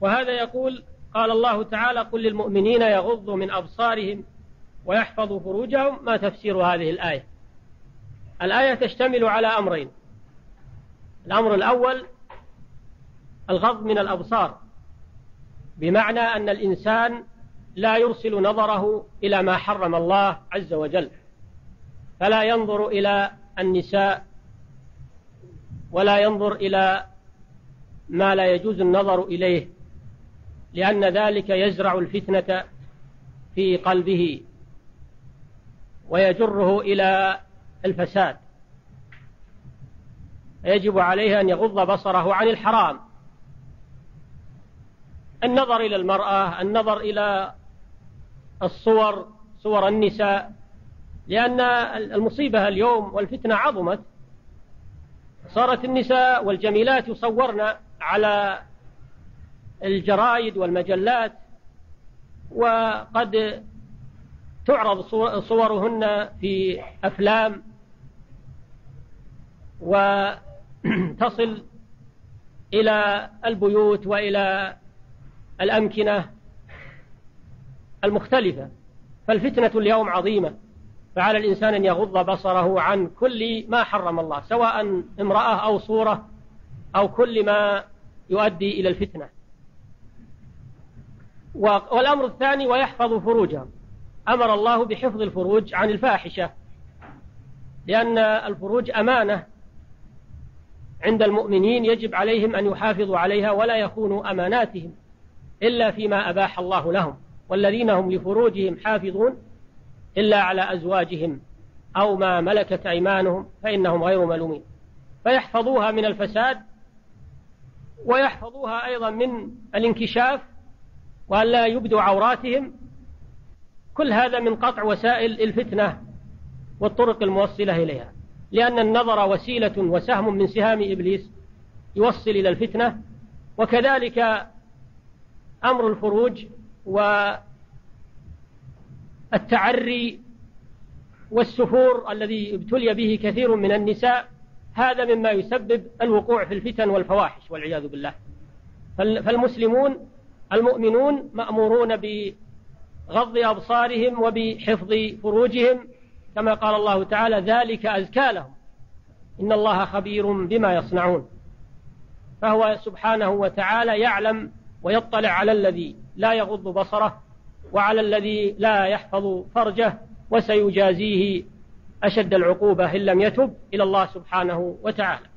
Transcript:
وهذا يقول قال الله تعالى قل للمؤمنين يغضوا من أبصارهم ويحفظوا فروجهم ما تفسير هذه الآية. الآية تشتمل على أمرين. الأمر الأول الغض من الأبصار بمعنى أن الإنسان لا يرسل نظره إلى ما حرم الله عز وجل فلا ينظر إلى النساء ولا ينظر إلى ما لا يجوز النظر إليه. لأن ذلك يزرع الفتنة في قلبه ويجره إلى الفساد. يجب عليه أن يغض بصره عن الحرام. النظر إلى المرأة النظر إلى الصور صور النساء لأن المصيبة اليوم والفتنة عظمت. صارت النساء والجميلات يصورن على الجرائد والمجلات وقد تعرض صورهن في أفلام وتصل إلى البيوت وإلى الأمكنة المختلفة. فالفتنة اليوم عظيمة فعلى الإنسان أن يغض بصره عن كل ما حرم الله سواء امرأة أو صورة أو كل ما يؤدي إلى الفتنة. والأمر الثاني ويحفظ فروجهم أمر الله بحفظ الفروج عن الفاحشة. لأن الفروج أمانة عند المؤمنين يجب عليهم أن يحافظوا عليها ولا يخونوا أماناتهم إلا فيما أباح الله لهم. والذين هم لفروجهم حافظون إلا على أزواجهم أو ما ملكت أيمانهم فإنهم غير ملومين. فيحفظوها من الفساد ويحفظوها أيضا من الانكشاف وأن لا يبدوا عوراتهم. كل هذا من قطع وسائل الفتنة والطرق الموصلة إليها. لأن النظر وسيلة وسهم من سهام إبليس يوصل إلى الفتنة. وكذلك أمر الفروج والتعري والسفور الذي ابتلي به كثير من النساء. هذا مما يسبب الوقوع في الفتن والفواحش والعياذ بالله. فالمسلمون المؤمنون مأمورون بغض أبصارهم وبحفظ فروجهم كما قال الله تعالى ذلك أزكى لهم. إن الله خبير بما يصنعون. فهو سبحانه وتعالى يعلم ويطلع على الذي لا يغض بصره وعلى الذي لا يحفظ فرجه وسيجازيه أشد العقوبة إن لم يتب إلى الله سبحانه وتعالى.